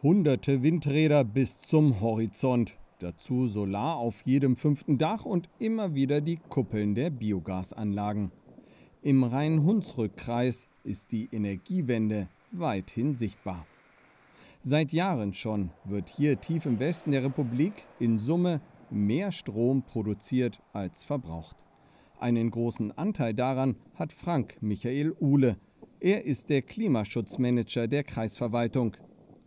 Hunderte Windräder bis zum Horizont. Dazu Solar auf jedem fünften Dach und immer wieder die Kuppeln der Biogasanlagen. Im Rhein-Hunsrück-Kreis ist die Energiewende weithin sichtbar. Seit Jahren schon wird hier tief im Westen der Republik in Summe mehr Strom produziert als verbraucht. Einen großen Anteil daran hat Frank Michael Uhle. Er ist der Klimaschutzmanager der Kreisverwaltung.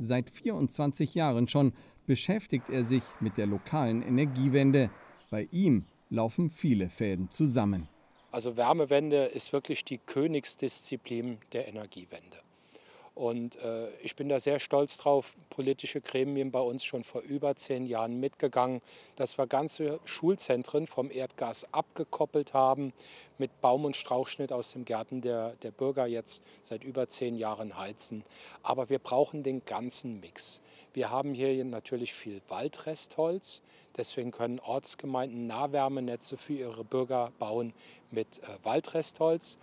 Seit 24 Jahren schon beschäftigt er sich mit der lokalen Energiewende. Bei ihm laufen viele Fäden zusammen. Also Wärmewende ist wirklich die Königsdisziplin der Energiewende. Und äh, ich bin da sehr stolz drauf, politische Gremien bei uns schon vor über zehn Jahren mitgegangen, dass wir ganze Schulzentren vom Erdgas abgekoppelt haben, mit Baum- und Strauchschnitt aus dem Gärten der, der Bürger jetzt seit über zehn Jahren heizen. Aber wir brauchen den ganzen Mix. Wir haben hier natürlich viel Waldrestholz. Deswegen können Ortsgemeinden Nahwärmenetze für ihre Bürger bauen mit äh, Waldrestholz.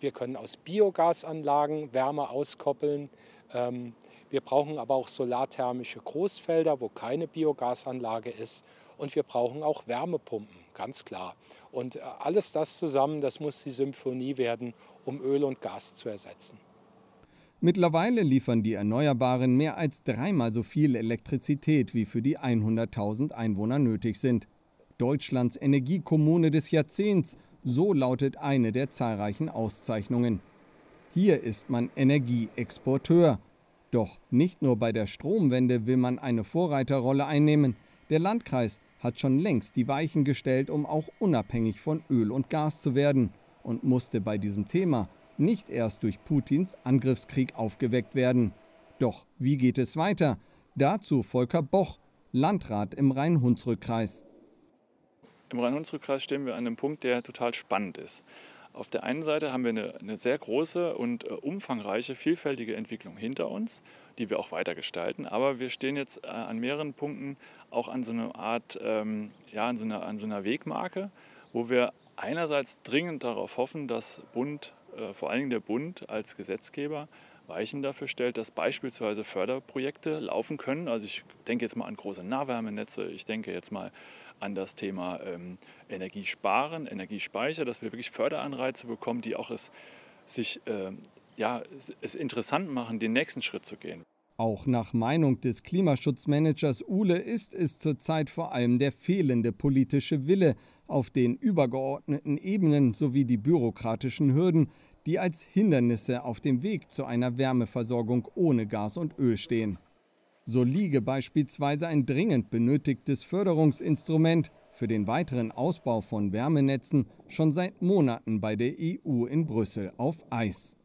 Wir können aus Biogasanlagen Wärme auskoppeln. Ähm, wir brauchen aber auch solarthermische Großfelder, wo keine Biogasanlage ist. Und wir brauchen auch Wärmepumpen, ganz klar. Und äh, alles das zusammen, das muss die Symphonie werden, um Öl und Gas zu ersetzen. Mittlerweile liefern die Erneuerbaren mehr als dreimal so viel Elektrizität, wie für die 100.000 Einwohner nötig sind. Deutschlands Energiekommune des Jahrzehnts so lautet eine der zahlreichen Auszeichnungen. Hier ist man Energieexporteur. Doch nicht nur bei der Stromwende will man eine Vorreiterrolle einnehmen. Der Landkreis hat schon längst die Weichen gestellt, um auch unabhängig von Öl und Gas zu werden und musste bei diesem Thema nicht erst durch Putins Angriffskrieg aufgeweckt werden. Doch wie geht es weiter? Dazu Volker Boch, Landrat im Rhein-Hunsrück-Kreis. Im Rhein-Hunsrück-Kreis stehen wir an einem Punkt, der total spannend ist. Auf der einen Seite haben wir eine, eine sehr große und äh, umfangreiche, vielfältige Entwicklung hinter uns, die wir auch weiter gestalten. Aber wir stehen jetzt äh, an mehreren Punkten auch an so einer Art, ähm, ja, an so einer, an so einer Wegmarke, wo wir einerseits dringend darauf hoffen, dass Bund, äh, vor Dingen der Bund als Gesetzgeber, Weichen dafür stellt, dass beispielsweise Förderprojekte laufen können. Also ich denke jetzt mal an große Nahwärmenetze, ich denke jetzt mal an das Thema ähm, Energiesparen, Energiespeicher, dass wir wirklich Förderanreize bekommen, die auch es sich äh, ja, es interessant machen, den nächsten Schritt zu gehen. Auch nach Meinung des Klimaschutzmanagers Uhle ist es zurzeit vor allem der fehlende politische Wille auf den übergeordneten Ebenen sowie die bürokratischen Hürden, die als Hindernisse auf dem Weg zu einer Wärmeversorgung ohne Gas und Öl stehen. So liege beispielsweise ein dringend benötigtes Förderungsinstrument für den weiteren Ausbau von Wärmenetzen schon seit Monaten bei der EU in Brüssel auf Eis.